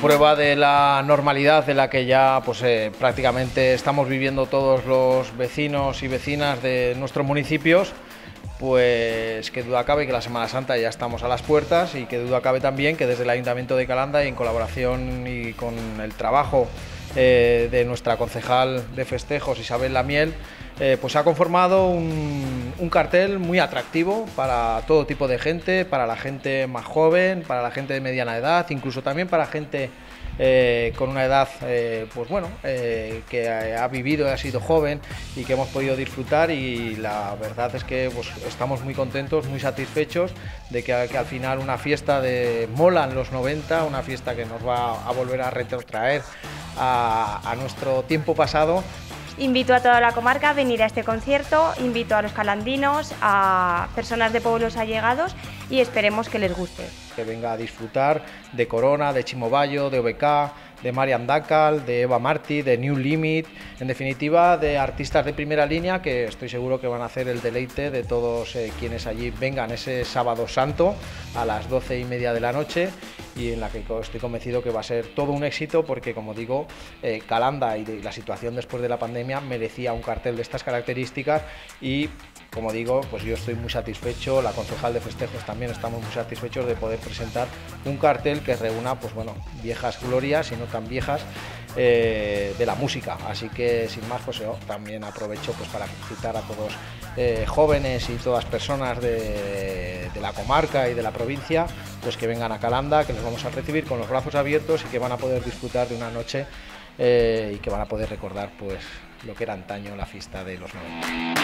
prueba de la normalidad de la que ya pues, eh, prácticamente estamos viviendo todos los vecinos y vecinas de nuestros municipios, pues que duda cabe que la Semana Santa ya estamos a las puertas y que duda cabe también que desde el Ayuntamiento de Calanda y en colaboración y con el trabajo eh, de nuestra concejal de festejos Isabel Lamiel, eh, pues ha conformado un, cartel muy atractivo para todo tipo de gente, para la gente más joven, para la gente de mediana edad, incluso también para gente eh, con una edad, pues bueno, que ha vivido ha sido joven y que hemos podido disfrutar y la verdad es que pues, estamos muy contentos, muy satisfechos de que, que, al final una fiesta de mola en los 90, una fiesta que nos va a volver a retrotraer a, a nuestro tiempo pasado, Invito a toda la comarca a venir a este concierto, invito a los calandinos, a personas de pueblos allegados y esperemos que les guste. Que venga a disfrutar de Corona, de Chimobayo, de OBK, de Marian Dacal, de Eva Martí, de New Limit, en definitiva de artistas de primera línea que estoy seguro que van a hacer el deleite de todos eh, quienes allí vengan ese sábado santo a las doce y media de la noche y en la que estoy convencido que va a ser todo un éxito porque como digo, eh, Calanda y la situación después de la pandemia merecía un cartel de estas características y como digo, pues yo estoy muy satisfecho, la concejal de festejos también estamos muy satisfechos de poder presentar un cartel que reúna, pues bueno, viejas glorias y no tan viejas eh, de la música. Así que sin más, pues yo también aprovecho pues para felicitar a todos eh, jóvenes y todas personas de, la comarca y de la provincia, pues que vengan a Calanda, que los vamos a recibir con los brazos abiertos y que van a poder disfrutar de una noche eh, y que van a poder recordar pues lo que era antaño la fiesta de los 90.